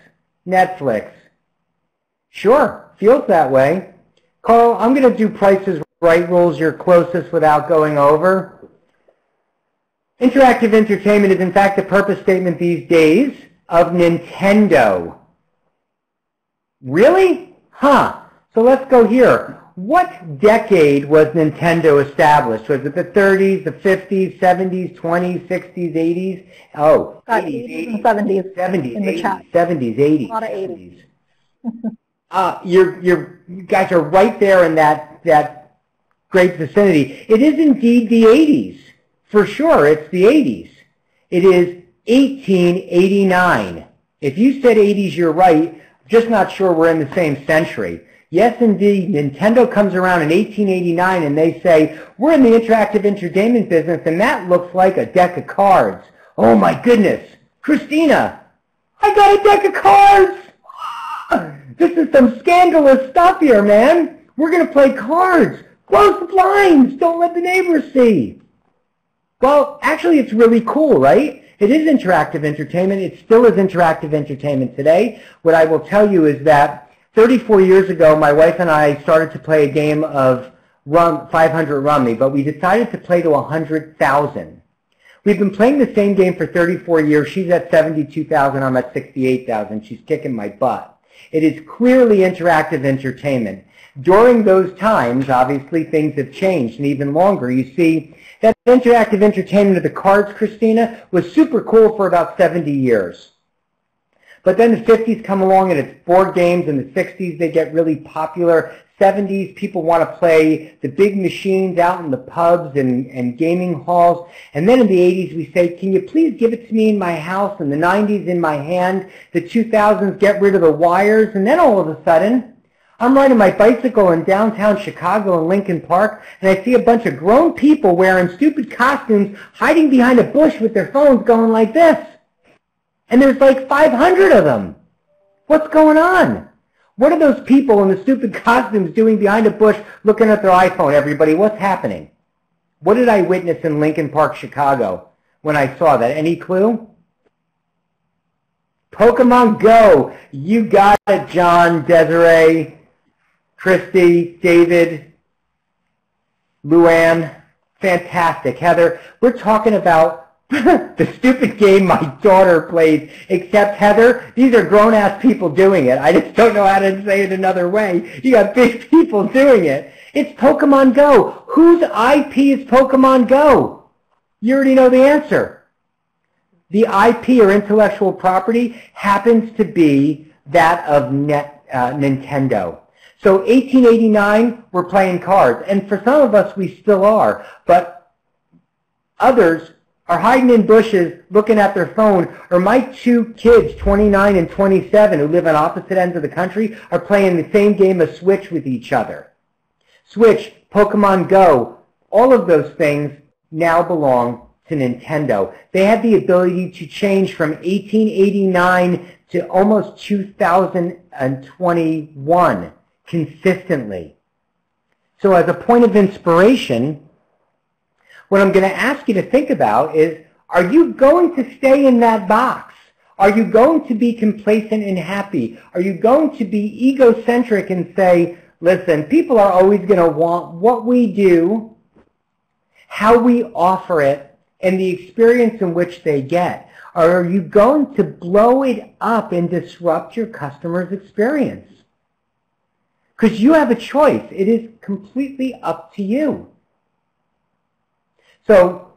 Netflix. Sure, feels that way. Carl, I'm going to do prices right rules you're closest without going over. Interactive entertainment is in fact the purpose statement these days of Nintendo. Really? Huh. So let's go here. What decade was Nintendo established? Was it the 30s, the 50s, 70s, 20s, 60s, 80s? Oh, Got 80s and 70s 70s, in the 80s, chat. 70s, 80s. A lot of 80s. uh, you're, you're, you guys are right there in that, that great vicinity. It is indeed the 80s. For sure, it's the 80s. It is 1889. If you said 80s, you're right. Just not sure we're in the same century. Yes, indeed, Nintendo comes around in 1889 and they say, we're in the interactive entertainment business and that looks like a deck of cards. Oh my goodness. Christina, I got a deck of cards. This is some scandalous stuff here, man. We're going to play cards. Close the blinds. Don't let the neighbors see. Well, actually, it's really cool, right? It is interactive entertainment. It still is interactive entertainment today. What I will tell you is that 34 years ago, my wife and I started to play a game of rum, 500 rummy, but we decided to play to 100,000. We've been playing the same game for 34 years. She's at 72,000. I'm at 68,000. She's kicking my butt. It is clearly interactive entertainment. During those times, obviously, things have changed, and even longer. You see, that interactive entertainment of the cards, Christina, was super cool for about 70 years. But then the 50s come along and it's board games. In the 60s, they get really popular. 70s, people want to play the big machines out in the pubs and, and gaming halls. And then in the 80s, we say, can you please give it to me in my house? In the 90s, in my hand. The 2000s, get rid of the wires. And then all of a sudden, I'm riding my bicycle in downtown Chicago in Lincoln Park, and I see a bunch of grown people wearing stupid costumes hiding behind a bush with their phones going like this. And there's like 500 of them. What's going on? What are those people in the stupid costumes doing behind a bush looking at their iPhone, everybody? What's happening? What did I witness in Lincoln Park, Chicago when I saw that? Any clue? Pokemon Go. You got it, John, Desiree, Christy, David, Luann. Fantastic. Heather, we're talking about the stupid game my daughter plays, except Heather, these are grown-ass people doing it. I just don't know how to say it another way. You got big people doing it. It's Pokemon Go. Whose IP is Pokemon Go? You already know the answer. The IP or intellectual property happens to be that of Net, uh, Nintendo. So 1889, we're playing cards. And for some of us, we still are. But others are hiding in bushes looking at their phone, or my two kids, 29 and 27, who live on opposite ends of the country, are playing the same game of Switch with each other. Switch, Pokemon Go, all of those things now belong to Nintendo. They had the ability to change from 1889 to almost 2021 consistently. So as a point of inspiration, what I'm going to ask you to think about is, are you going to stay in that box? Are you going to be complacent and happy? Are you going to be egocentric and say, listen, people are always going to want what we do, how we offer it, and the experience in which they get? Or are you going to blow it up and disrupt your customer's experience? Because you have a choice. It is completely up to you. So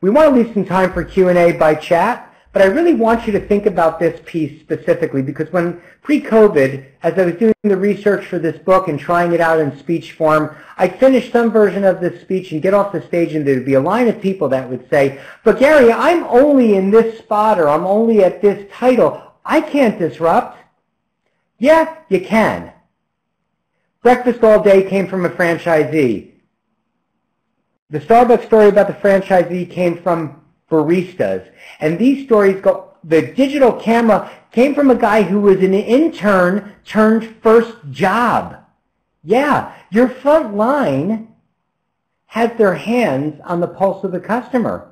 we want to leave some time for Q&A by chat, but I really want you to think about this piece specifically because when pre-COVID, as I was doing the research for this book and trying it out in speech form, I'd finish some version of this speech and get off the stage and there'd be a line of people that would say, but Gary, I'm only in this spot or I'm only at this title. I can't disrupt. Yeah, you can. Breakfast all day came from a franchisee. The Starbucks story about the franchisee came from baristas. And these stories go, the digital camera came from a guy who was an intern turned first job. Yeah, your front line has their hands on the pulse of the customer.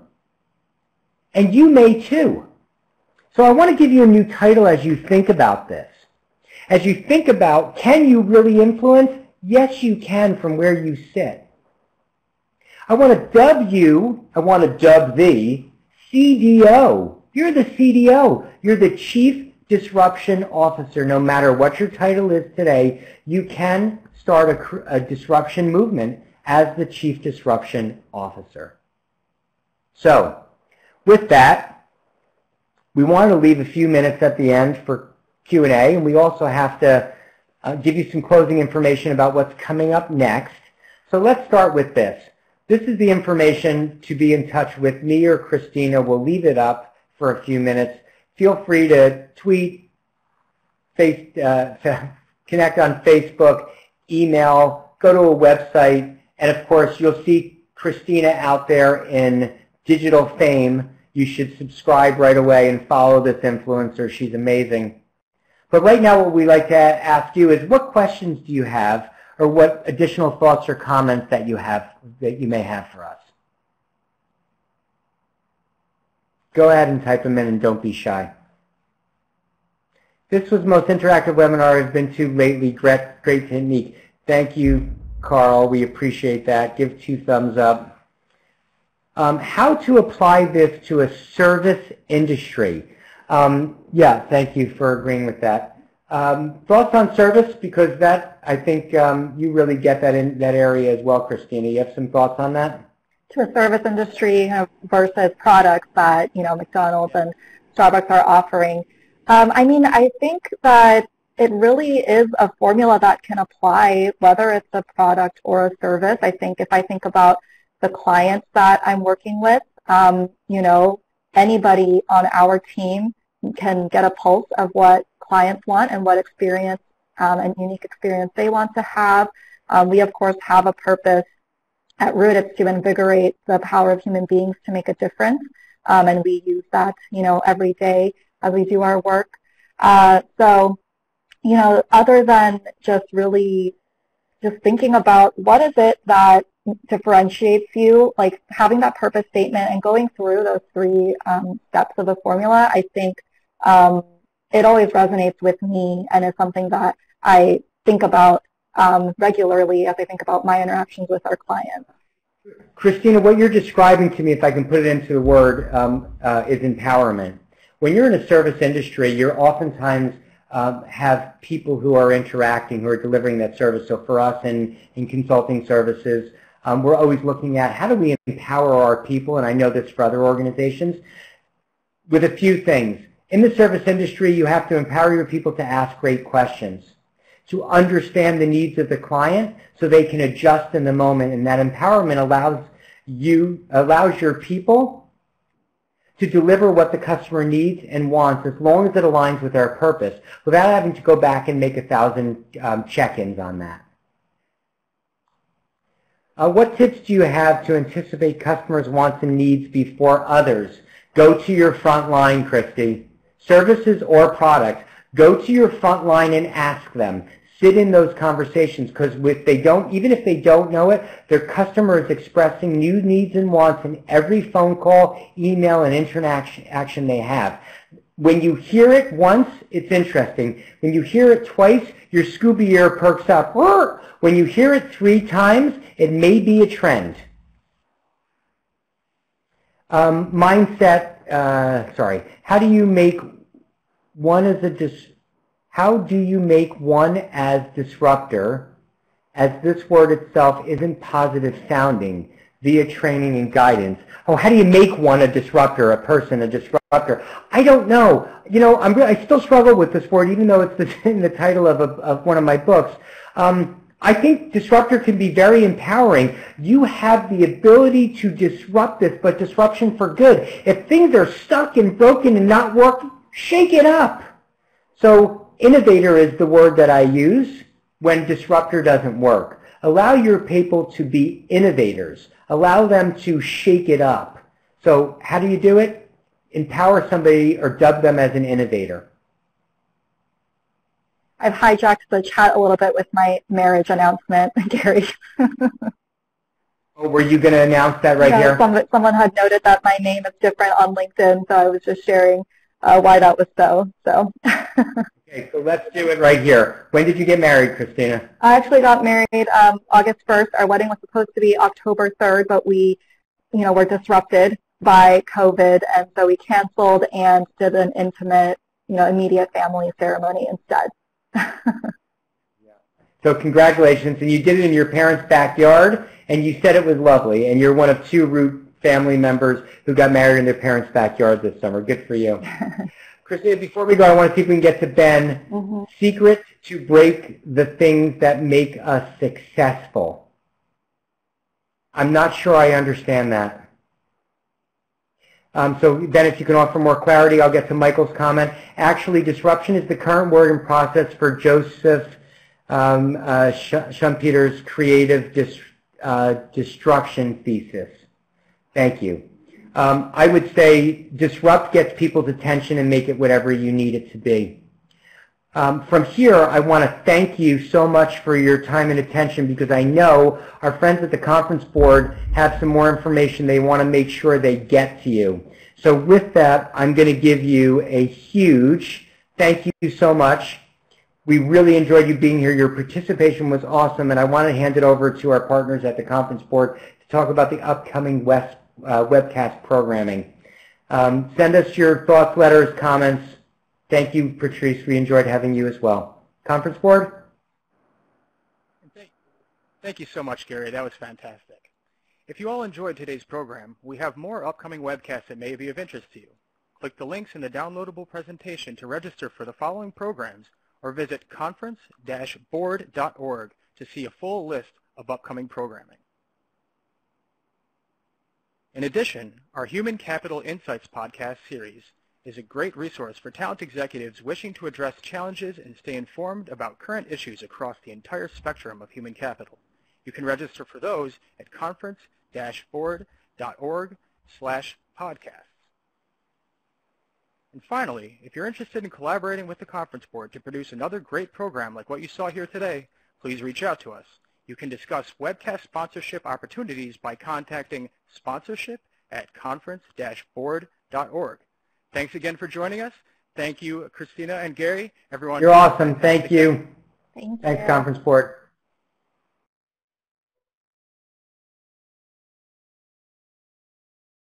And you may too. So I want to give you a new title as you think about this. As you think about, can you really influence? Yes, you can from where you sit. I want to dub you, I want to dub thee, CDO. You're the CDO. You're the Chief Disruption Officer. No matter what your title is today, you can start a, a disruption movement as the Chief Disruption Officer. So, with that, we want to leave a few minutes at the end for Q&A, and we also have to uh, give you some closing information about what's coming up next. So let's start with this. This is the information to be in touch with me or Christina. We'll leave it up for a few minutes. Feel free to tweet, face, uh, connect on Facebook, email, go to a website, and of course you'll see Christina out there in digital fame. You should subscribe right away and follow this influencer. She's amazing. But right now what we like to ask you is what questions do you have or what additional thoughts or comments that you have that you may have for us? Go ahead and type them in and don't be shy. This was the most interactive webinar I've been to lately. Great, great technique. Thank you, Carl. We appreciate that. Give two thumbs up. Um, how to apply this to a service industry. Um, yeah, thank you for agreeing with that. Um, thoughts on service, because that, I think um, you really get that in that area as well, Christina. You have some thoughts on that? To a service industry versus products that, you know, McDonald's and Starbucks are offering. Um, I mean, I think that it really is a formula that can apply whether it's a product or a service. I think if I think about the clients that I'm working with, um, you know, anybody on our team can get a pulse of what clients want and what experience um, and unique experience they want to have. Um, we, of course, have a purpose at Root. It's to invigorate the power of human beings to make a difference, um, and we use that, you know, every day as we do our work. Uh, so, you know, other than just really just thinking about what is it that differentiates you, like having that purpose statement and going through those three um, steps of the formula, I think um, it always resonates with me and is something that I think about um, regularly as I think about my interactions with our clients. Christina, what you're describing to me, if I can put it into the word, um, uh, is empowerment. When you're in a service industry, you're oftentimes um, have people who are interacting, who are delivering that service. So for us in, in consulting services, um, we're always looking at how do we empower our people, and I know this for other organizations, with a few things. In the service industry, you have to empower your people to ask great questions, to understand the needs of the client so they can adjust in the moment, and that empowerment allows you, allows your people to deliver what the customer needs and wants as long as it aligns with our purpose without having to go back and make a thousand um, check-ins on that. Uh, what tips do you have to anticipate customers' wants and needs before others? Go to your front line, Christy. Services or products. Go to your front line and ask them. Sit in those conversations because if they don't, even if they don't know it, their customer is expressing new needs and wants in every phone call, email, and interaction they have. When you hear it once, it's interesting. When you hear it twice, your Scooby ear perks up. When you hear it three times, it may be a trend. Um, mindset, uh, sorry, how do you make one as a dis, how do you make one as disruptor as this word itself isn't positive sounding via training and guidance. Oh, how do you make one a disruptor, a person a disruptor? I don't know. You know, I'm, I still struggle with this word, even though it's in the title of, a, of one of my books. Um, I think disruptor can be very empowering. You have the ability to disrupt this, but disruption for good. If things are stuck and broken and not working, shake it up. So innovator is the word that I use when disruptor doesn't work. Allow your people to be innovators. Allow them to shake it up. So how do you do it? Empower somebody or dub them as an innovator. I've hijacked the chat a little bit with my marriage announcement, Gary. oh, were you going to announce that right yeah, here? Some, someone had noted that my name is different on LinkedIn, so I was just sharing uh, why that was so. So. okay, so let's do it right here. When did you get married, Christina? I actually got married um, August 1st. Our wedding was supposed to be October 3rd, but we, you know, were disrupted by COVID, and so we canceled and did an intimate, you know, immediate family ceremony instead. So congratulations, and you did it in your parents' backyard, and you said it was lovely, and you're one of two Root family members who got married in their parents' backyard this summer. Good for you. Christina, before we go, I want to see if we can get to Ben. Mm-hmm. Secret to break the things that make us successful. I'm not sure I understand that. Um, so Ben, if you can offer more clarity, I'll get to Michael's comment. Actually, disruption is the current word in process for Joseph um, uh, Schumpeter's creative dis, uh, destruction thesis. Thank you. Um, I would say disrupt gets people's attention and make it whatever you need it to be. Um, from here, I want to thank you so much for your time and attention because I know our friends at the conference board have some more information they want to make sure they get to you. So with that, I'm going to give you a huge thank you so much. We really enjoyed you being here. Your participation was awesome, and I want to hand it over to our partners at the conference board to talk about the upcoming West, uh, webcast programming. Um, send us your thoughts, letters, comments, Thank you, Patrice. We enjoyed having you as well. Conference board? Thank you so much, Gary. That was fantastic. If you all enjoyed today's program, we have more upcoming webcasts that may be of interest to you. Click the links in the downloadable presentation to register for the following programs or visit conference-board.org to see a full list of upcoming programming. In addition, our Human Capital Insights podcast series is a great resource for talent executives wishing to address challenges and stay informed about current issues across the entire spectrum of human capital. You can register for those at conference-board.org slash podcasts. And finally, if you're interested in collaborating with the Conference Board to produce another great program like what you saw here today, please reach out to us. You can discuss webcast sponsorship opportunities by contacting sponsorship at conference-board.org. Thanks again for joining us. Thank you, Christina and Gary. Everyone. You're awesome. Thank you. Thank Thanks. Conference Board.